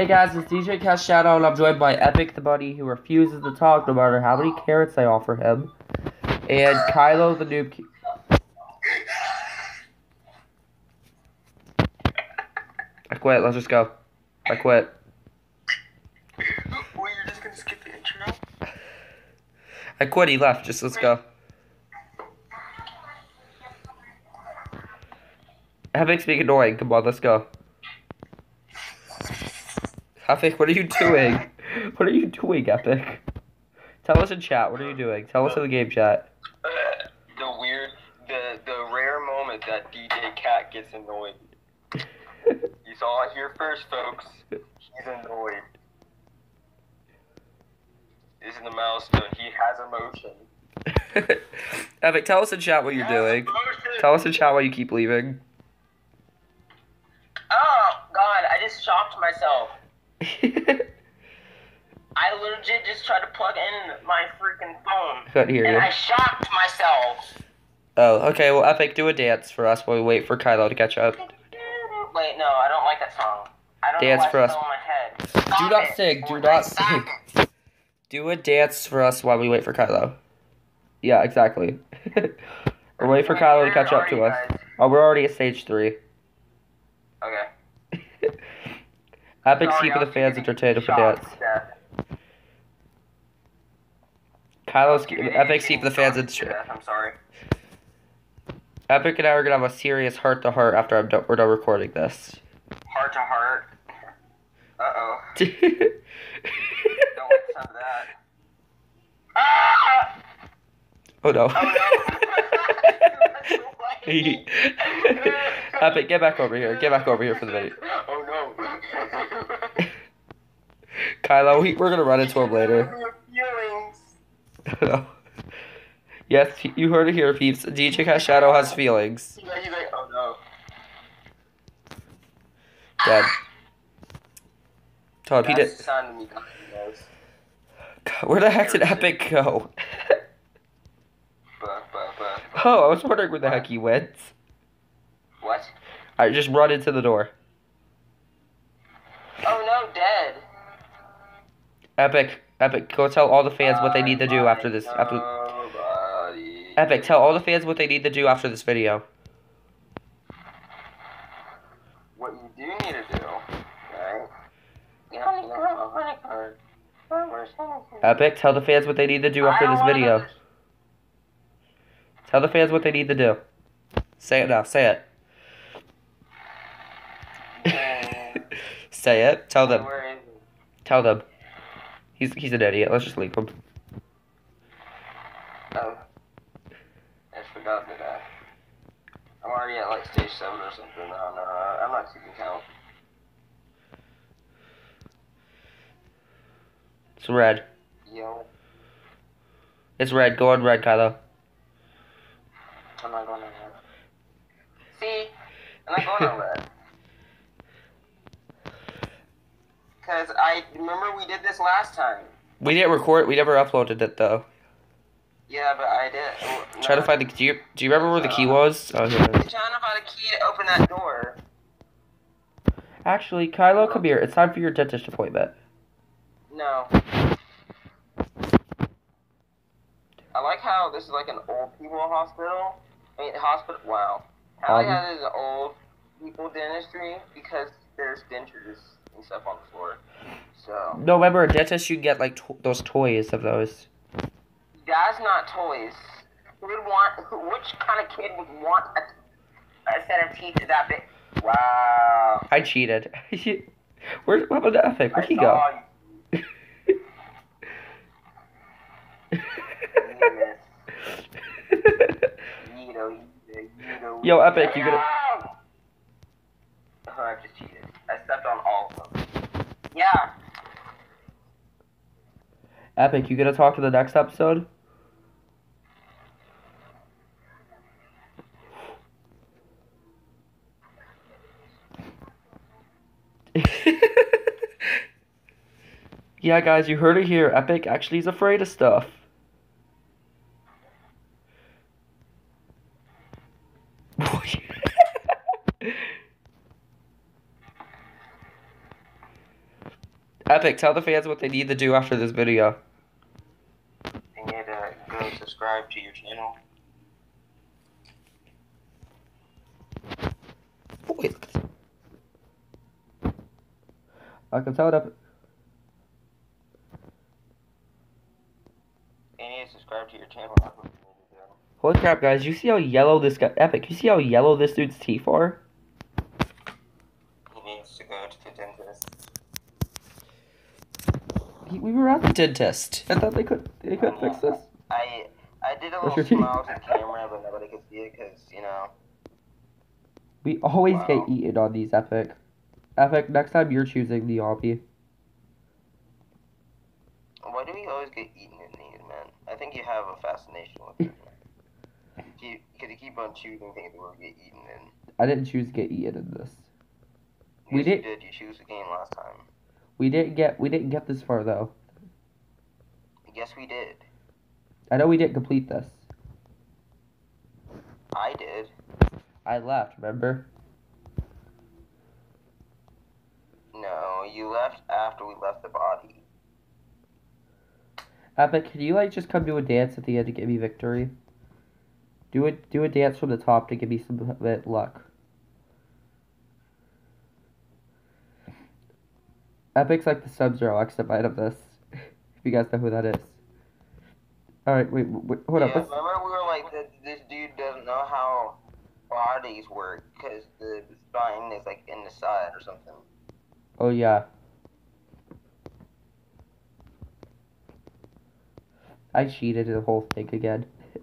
Hey guys, it's DJ Cash Shadow, and I'm joined by Epic the Bunny, who refuses to talk no matter how many carrots I offer him, and Kylo the noob. I quit. Let's just go. I quit. Well, you're just gonna skip the intro? I quit. He left. Just let's go. Epic's being annoying. Come on, let's go. Epic, what are you doing? What are you doing, Epic? Tell us in chat. What are you doing? Tell us in the game chat. Uh, the weird, the the rare moment that DJ Cat gets annoyed. You saw it here first, folks. He's annoyed. This is the milestone. He has emotion. Epic, tell us in chat what you're doing. emotion. Tell us in chat why you keep leaving. Oh God! I just shocked myself. I legit just tried to plug in my freaking phone, Couldn't hear and you. I shocked myself. Oh, okay. Well, Epic, do a dance for us while we wait for Kylo to catch up. Wait, no, I don't like that song. I don't Dance for it's us. still in my head. Do not it. sing. Do not sing. it. Do a dance for us while we wait for Kylo. Yeah, exactly. We're waiting for Kylo to catch up to us. Oh, we're already at stage three. Okay. Epic's Sorry, I the fans entertained for dance. Kylo's Epic's keeping getting the fans entertained. I'm sorry. Epic and I are gonna have a serious heart to heart after I'm done, we're done recording this. Heart to heart. Uh oh. Don't of that. Ah! oh no. Oh no. Epic, get back over here. Get back over here for the video. Oh no. Kylo, we, we're gonna run into him later. No. Yes, you heard it here, peeps. DJ Cat Shadow has feelings. He's like, he's like, oh no. Dead. Todd, he did. That's the sound of me dying, guys. Where the heck did Epic go? Oh, I was wondering where the heck he went. What? I just run into the door. Oh no, dead. Epic, Epic, go tell all the fans what they need to do after this. After Epic, tell all the fans what they need to do after this video. What you do need to do, right? You have to know how honey card. Epic, tell the fans what they need to do after this video. Tell the fans what they need to do. Say it now. Say it. say it. Tell them. Where is he? Tell them. He's he's an idiot. Let's just leave him. Oh. I forgot that I... I'm already at like stage 7 or something. No, no, I'm not keeping count. It's red. Yo, It's red. Go on red, Kylo. I'm not going to red. See? I'm not going to red. Because I remember we did this last time. We didn't record. We never uploaded it though. Yeah, but I did. Try to find the. Do you do you remember where the key was? Oh, here trying to find a key to open that door. Actually, Kylo, come here. It's time for your dentist appointment. No. I like how this is like an old people hospital. I mean, hospital. Wow. I like Um, how this is an old people dentistry because there's dentures and stuff on the floor. So No, remember dentist. You get like to- those toys of those. that's not toys. Who would want? Who, which kind of kid would want a, a set of teeth that big? Wow. I cheated. Where? What about the epic? Where'd I he go? Yo, Epic, you gonna- Oh, I just cheated. I stepped on all of them. Yeah. Epic, you gonna talk to the next episode? yeah, guys, you heard it here. Epic actually is afraid of stuff. Epic, tell the fans what they need to do after this video. You need to go subscribe to your channel. Wait, look at this. I can tell it up. Need to subscribe to your channel. That's what you need to do. Holy crap, guys! You see how yellow this guy? Epic. You see how yellow this dude's teeth are? He needs to go to the dentist. We were at the dentist. I thought they could. They could fix this. I I did a little smile to the camera, but nobody could see it because you know. We always Wow. get eaten on these, Epic. Epic. Next time you're choosing the obby. Why do we always get eaten in these, man? I think you have a fascination with it. You, cause you keep on choosing things that will get eaten in. I didn't choose to get eaten in this. We did- You did. You choose the game last time. We didn't get. We didn't get this far though. Yes, we did. I know we didn't complete this. I did. I left. Remember? No, you left after we left the body. Uh, Epic, can you like just come do a dance at the end to give me victory? Do it. Do a dance from the top to give me some bit luck. Epic's like the Sub-Zero exabyte of this. if you guys know who that is. All right, wait, wait hold yeah, up. Let's, remember we were like, this, this dude doesn't know how bodies work because the spine is like in the side or something. oh yeah. I cheated the whole thing again.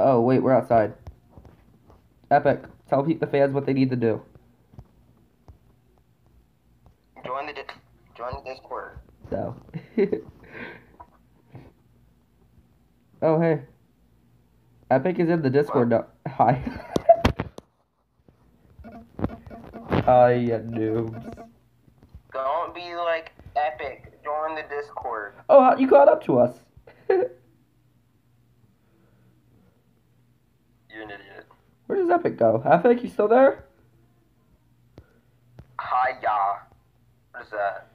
oh wait, we're outside. Epic, tell the fans what they need to do. Join the di- join the Discord. So. oh hey. Epic is in the Discord now. Hi. Hi, you noobs. Don't be like epic. Join the Discord. Oh, how- you caught up to us. You're an idiot. Where does Epic go? Epic, you still there? What is that?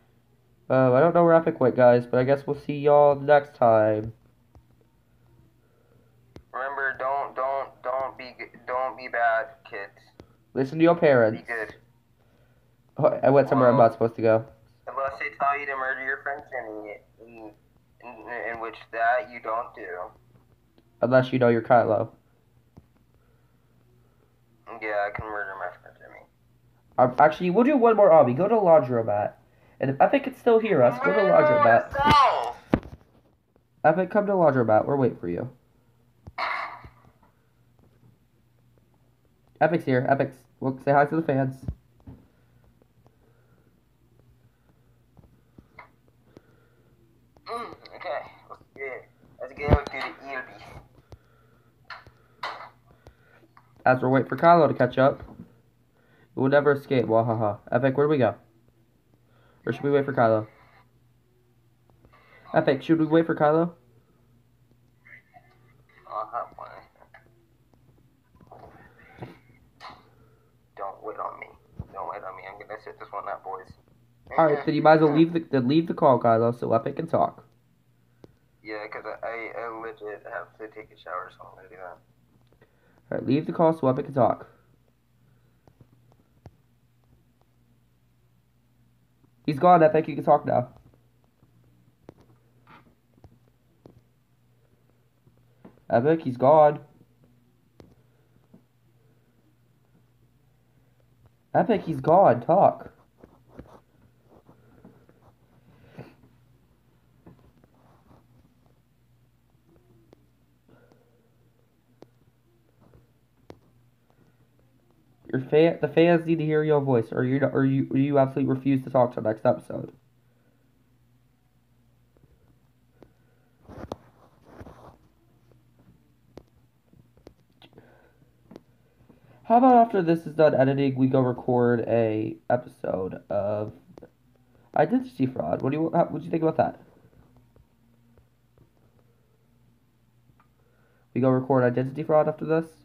Uh, I don't know where Epic went, guys, but I guess we'll see y'all next time. Remember, don't don't don't be don't be bad, kids. Listen to your parents. Be good. Oh, I went somewhere I'm not supposed to go. Unless they tell you to murder your friend Jenny, in, in, in which that you don't do. Unless you know you're Kylo. Yeah, I can murder my friend Jimmy. Um, actually, we'll do one more obby. Go to Laundromat. And if Epic can still hear us, go to Laundromat. Epic, come to Laundromat. We're waiting for you. Epic's here. Epic's. Well, say hi to the fans. Mm, okay, let's get to the ELB. As we're waiting for Kylo to catch up. We'll never escape. Wahaha. Epic, where do we go? Or should we wait for Kylo? Epic, should we wait for Kylo? Oh, have. Don't wait on me. Don't wait on me. I'm gonna sit this one out, boys. Alright, then you might as well leave the then leave the call, Kylo, so Epic can talk. Yeah, because I, I, I legit have to take a shower, so I'm gonna do that. Alright, leave the call so Epic can talk. He's gone, I think you can talk now. Epic, he's gone. Epic, he's gone, talk. Your fan, the fans need to hear your voice, or you, or you, you absolutely refuse to talk till next episode. How about after this is done editing, we go record a episode of identity fraud? What do you, what do you think about that? We go record identity fraud after this.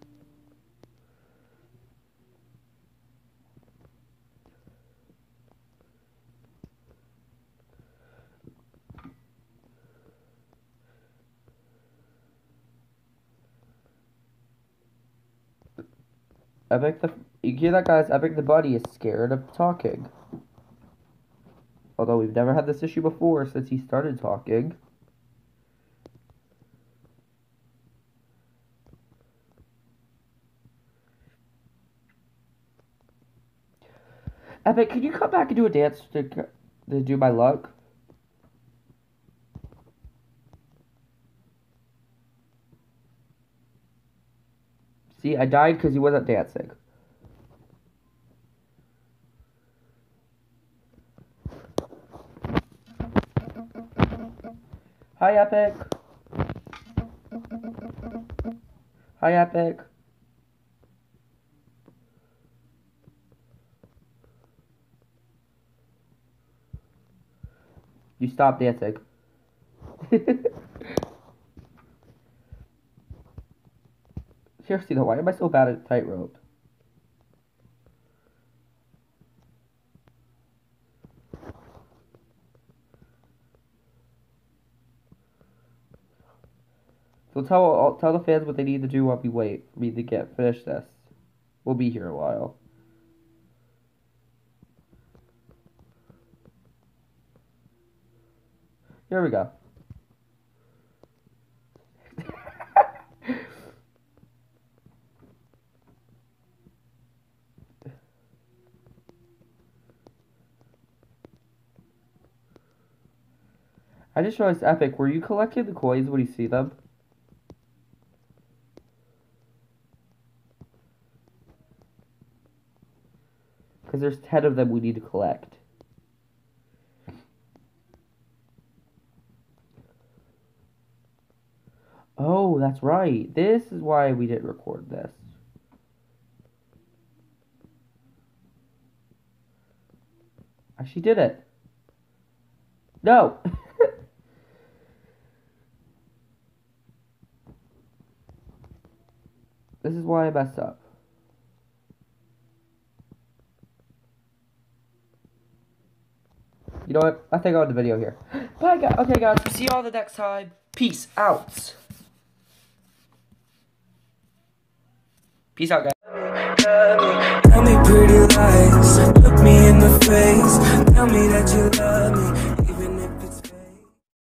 Epic the you hear that guys? Epic the bunny is scared of talking. Although we've never had this issue before since he started talking. Epic, can you come back and do a dance to, to do my luck? See, I died because he wasn't dancing. Hi, Epic. Hi, Epic. You stop dancing. Seriously though, why am I so bad at tightrope? So tell tell the fans what they need to do while we wait for me to get finish this. We'll be here a while. Here we go. I just realized, Epic, were you collecting the coins when you see them? Because there's 10 of them we need to collect. Oh, that's right. This is why we didn't record this. Ah, she did it. No. this is why I messed up. You know what? I think I'll end the video here. Bye, guys. Okay, guys. See you all the next time. Peace out. Peace out, guys. Tell me pretty lies, look me in the face. Tell me that you love me.